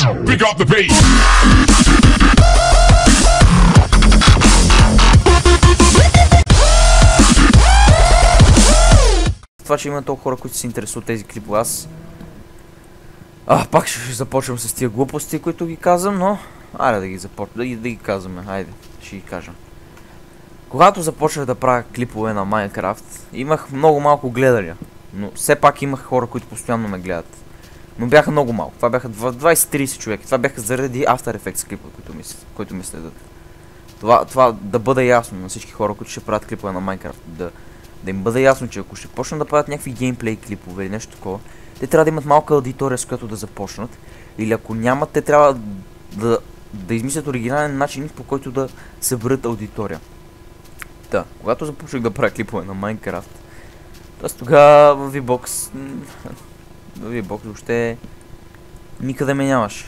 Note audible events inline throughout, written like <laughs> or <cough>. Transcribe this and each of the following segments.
Pick up the pace. Това, че има толкова хора, които се интересуват тези клипове, аз... А, пак ще започвам с тия глупости, които ги казвам, но... Айде да ги започвам, да ги, да ги казваме, айде, ще ги кажа. Когато започнах да правя клипове на Майнкрафт, имах много малко гледания. Но все пак имах хора, които постоянно ме гледат. Но бяха много малко. Това бяха 20-30 човека. Това бяха заради After Effects клипове, които ми, които ми следят. Това, това да бъде ясно на всички хора, които ще правят клипове на Майнкрафт. Да, да им бъде ясно, че ако ще почнат да правят някакви геймплей клипове или нещо такова, те трябва да имат малка аудитория, с която да започнат. Или ако нямат, те трябва да, да измислят оригинален начин, по който да съберат аудитория. Да, когато започнах да правя клипове на Майнкрафт, аз тогава в VBOX... В VBOX въобще никъде ме нямаше.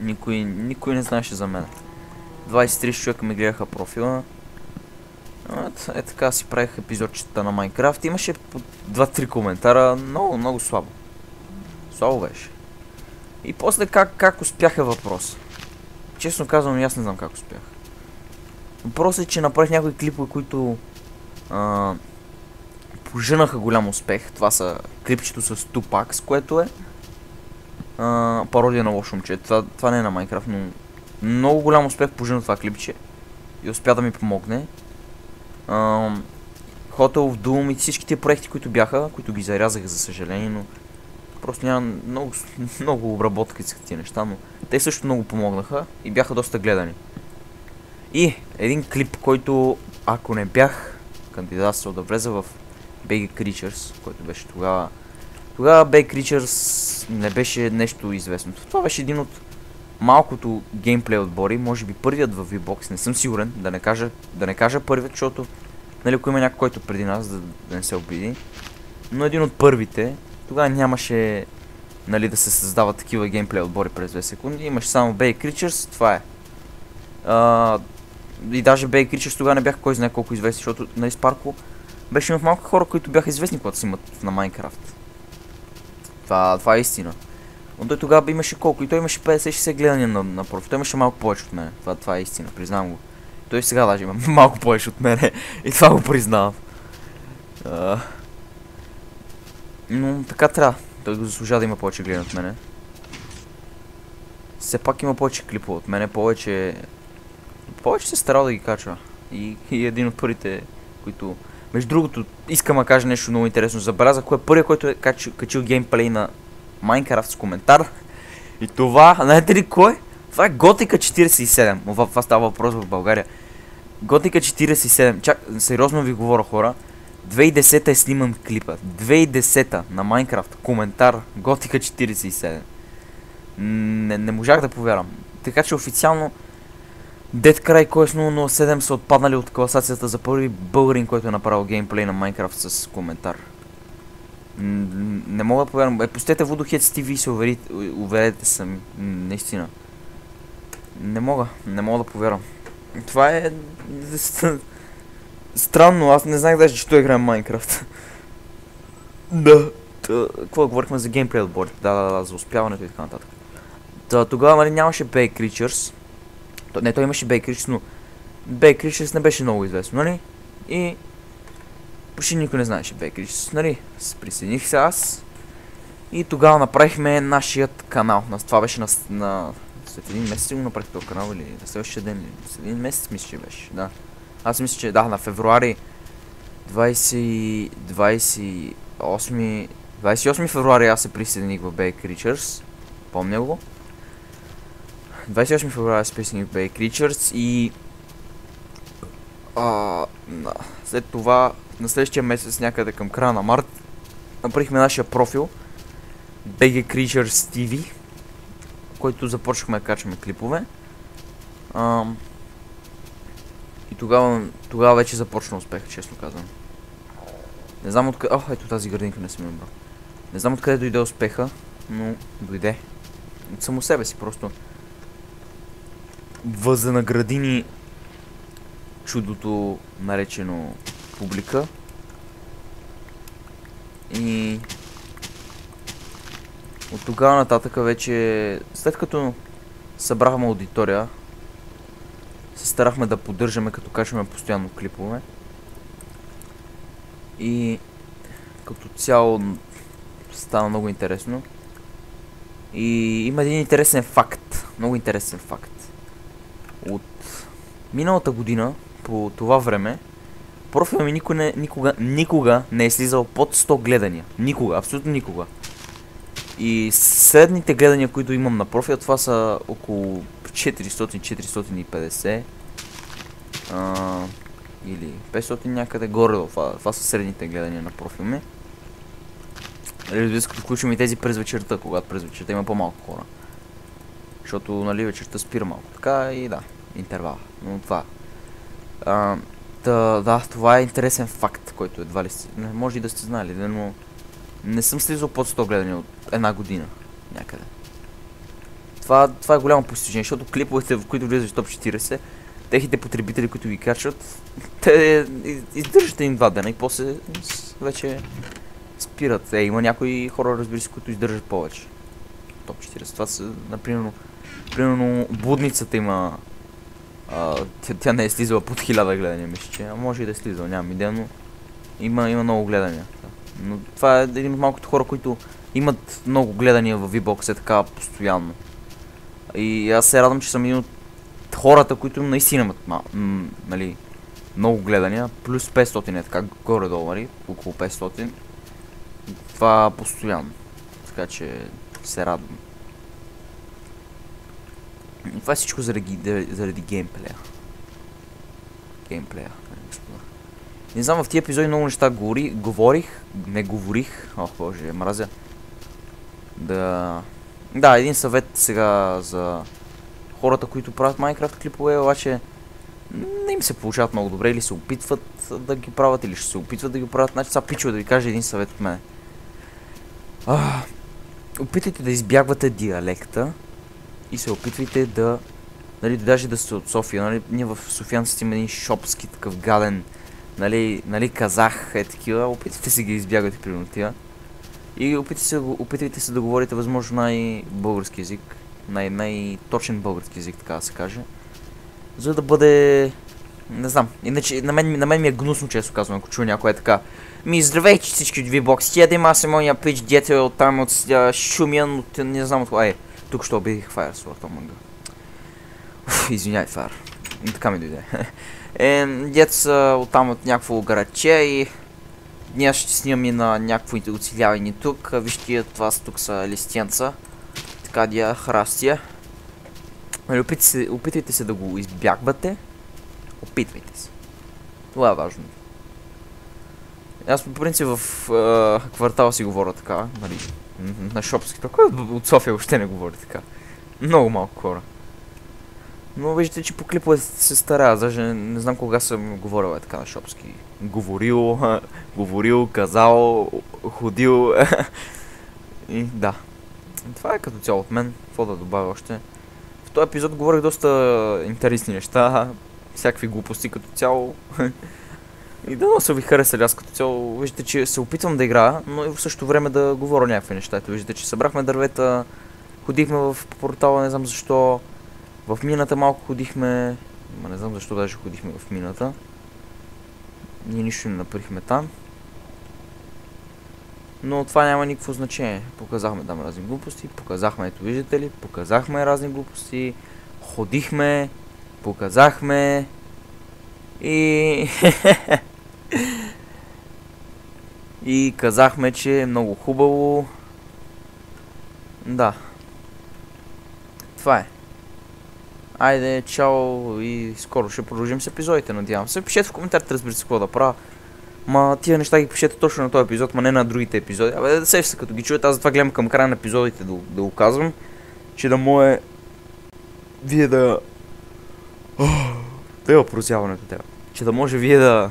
Никой, никой не знаеше за мен. 23 човека ми гледаха профила. Е така си правих епизодчета на Майнкрафт. Имаше по 2-3 коментара. Много, много слабо. Слабо беше. И после как, как успяха въпрос. Честно казвам, аз не знам как успях. Въпросът е, че направих някои клипове, които а, пожънаха голям успех. Това са клипчето с Тупак, с което е а, пародия на лошо момче. Това, това не е на Майнкрафт, но много голям успех пожъна това клипче. И успя да ми помогне. Ам, Hotel of Doom и всички тия проекти, които бяха, които ги зарязах за съжаление, но просто няма много, <laughs> много обработка и тия неща, но те също много помогнаха и бяха доста гледани. И един клип, който ако не бях кандидатствал да влеза в Big Creatures, който беше тогава тогава Big Creatures не беше нещо известно. Това беше един от малкото геймплей отбори, може би първият в V-Box, не съм сигурен, да не кажа, да не кажа първият, защото нали, ако има някой, който преди нас, да, да не се обиди. Но един от първите, тогава нямаше нали, да се създават такива геймплей отбори през 2 секунди, имаше само Bay Creatures, това е. А, и даже Bay Creatures тогава не бях кой знае колко известни, защото нали, Спарко беше от малко хора, които бяха известни, когато си имат на Майнкрафт. Това, това е истина. Но той тогава имаше колко? И той имаше 50-60 гледания на, на профил. Той имаше малко повече от мен. Това, това е истина, признавам го. Той сега даже има <laughs> малко повече от мене. И това го признавам. Но така трябва. Той го заслужава да има повече гледания от мене. Все пак има повече клипове от мене, повече... Повече се старал да ги качва. И, и един от първите, които... Между другото, искам да кажа нещо много интересно. Забеляза кой е първият, който е качил, качил геймплей на Майнкрафт с коментар. И това, знаете ли кой? Това е Готика 47. Това, това става въпрос в България. Готика 47. Чак, сериозно ви говоря хора. 2010 е сниман клипа. 2010 на Майнкрафт. Коментар. Готика 47. Не, не можах да повярвам. Така че официално Dead Cry с 007 са отпаднали от класацията за първи българин, който е направил геймплей на Майнкрафт с коментар. Не мога да повярвам. Е, пустете Voodoo TV и се уверете сами. Наистина. Не мога. Не мога да повярвам. Това е... ст- <laughs> Странно, аз не знаех даже, че той играе Майнкрафт. <laughs> да. Какво говорихме за геймплей отбори? Да, да, да, за успяването и така нататък. Та, тогава нали, нямаше Bay Creatures. То, не, той имаше Creatures, но Creatures не беше много известно, нали? И почти никой не знаеше Creatures, нали? Присъединих се аз. И тогава направихме нашият канал. На- Това беше на, на... След един месец го направих този канал или на следващия ден ли? След един месец мисля, че беше, да. Аз мисля, че да, на февруари 20... 28... 28 февруари аз се присъединих в Bay Creatures. Помня го. 28 февруари присъединих в Bay Creatures и... А, след това, на следващия месец, някъде към края на март, направихме нашия профил BG Creatures TV, който започнахме да качваме клипове. Ам, и тогава, тогава вече започна успех, честно казвам. Не знам откъде... О, ето тази градинка не съм брал. Не знам откъде дойде успеха, но дойде. От само себе си просто. Възнагради ни чудото, наречено публика. И от тогава нататък вече, след като събрахме аудитория, се старахме да поддържаме, като качваме постоянно клипове. И като цяло стана много интересно. И има един интересен факт. Много интересен факт. От миналата година, по това време, профила ми никога, не, никога, никога не е слизал под 100 гледания. Никога, абсолютно никога. И средните гледания, които имам на профила, това са около 400-450. А, или 500 някъде горе. Това, това са средните гледания на профил ми. Разбира се, като включим и тези през вечерта, когато през вечерта има по-малко хора. Защото, нали, вечерта спира малко. Така и да, интервал. Но това. А, да, да, това е интересен факт, който едва ли сте... Не, може и да сте знали, да, но... Не съм слизал под 100 гледания от една година. Някъде. Това, това е голямо постижение, защото клиповете, в които влизаш в топ 40, техните потребители, които ги качват, те из- издържат един-два дена и после вече спират. Е, има някои хора, разбира се, които издържат повече. Топ 40. Това са, например, примерно, блудницата има... А, тя, не е слизала под 1000 гледания, мисля, че. А може и да е слизала, нямам идея, но има, има много гледания. Да. Но това е един от малкото хора, които имат много гледания в V-Box, е така постоянно. И аз се радвам, че съм един от хората, които наистина имат нали, много гледания, плюс 500 е така горе-долу, нали, около 500. Това постоянно. Така че се радвам. Това е всичко заради, заради геймплея. Геймплея, и господа. Не знам, в тия епизоди много неща говори, говорих, не говорих, ох боже, мразя. Да... Да, един съвет сега за хората, които правят Майнкрафт клипове, обаче не им се получават много добре или се опитват да ги правят, или ще се опитват да ги правят. Значи сега пичове да ви кажа един съвет от мене. А, опитайте да избягвате диалекта и се опитвайте да нали, даже да сте от София, нали, ние в Софианците има един шопски такъв гаден, нали, нали, казах, е такива, опитайте се ги избягвате примерно тия. И опитайте се, опитайте се да говорите възможно най-български язик, най- най-точен български язик, така да се каже. За да бъде... Не знам, иначе на мен, на мен ми е гнусно, често казвам, ако чуя някой е така. Ми здравейте всички от V-Box, има аз моя пич дете от там от Шумян, от не знам от кога. Е, тук ще обидих Firesword, омага. Уф, Извиняй, Фар. Така ми дойде. <laughs> Деца от там от някакво градче и днес ще снимам и на някакво оцеляване тук. Вижте, това са тук са листенца. Така дия храстия. Нали, опитайте се, да го избягвате. Опитвайте се. Това е важно. Аз по принцип в е, квартала си говоря така, нали, на шопски. Кой от София въобще не говори така? Много малко хора. Но виждате, че по клипове се старая, даже не знам кога съм говорил е така на шопски. Говорил, говорил, казал, ходил. И да. Това е като цяло от мен. Какво да добавя още? В този епизод говорих доста интересни неща, всякакви глупости като цяло. И да, са ви харесали аз като цяло. Виждате, че се опитвам да играя, но и в същото време да говоря някакви неща. Ето виждате, че събрахме дървета, ходихме в портала, не знам защо. В мината малко ходихме, ма не знам защо даже ходихме в мината. Ние нищо не направихме там. Но това няма никакво значение. Показахме там разни глупости, показахме, ето виждате ли, показахме разни глупости, ходихме, показахме и... <laughs> и казахме, че е много хубаво. Да. Това е. Айде, чао и скоро ще продължим с епизодите, надявам се. Пишете в коментарите, разбира се, какво да правя. Ма тия неща ги пишете точно на този епизод, ма не на другите епизоди. Абе, да се като ги чуете, аз затова гледам към края на епизодите да, да го казвам, че да мое вие да... Да е опросяването трябва. Че да може вие да...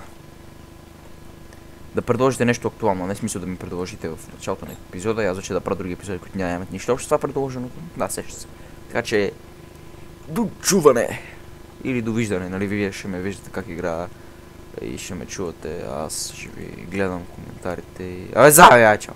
Да предложите нещо актуално, не смисъл да ми предложите в началото на епизода, аз вече да правя други епизоди, които нямат нищо общо с това предложеното. Да, сеща се. Така че... До чуване! Или довиждане, нали? Вие ще ме виждате как играя и ще ме чувате. Аз ще ви гледам коментарите. и- Абе, заве, ай, чао!